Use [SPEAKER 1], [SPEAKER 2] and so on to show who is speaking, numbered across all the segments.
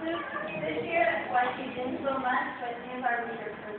[SPEAKER 1] this, year, why she's in so much, but she's our leader for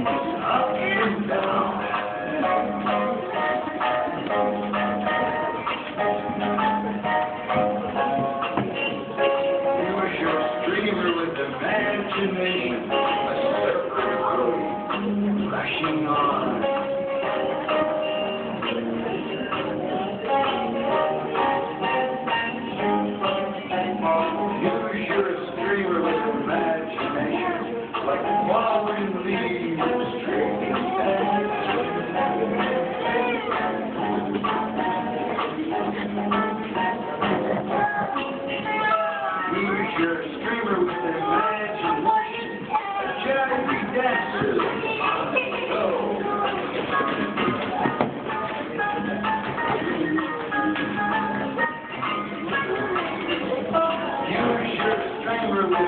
[SPEAKER 2] imagination. A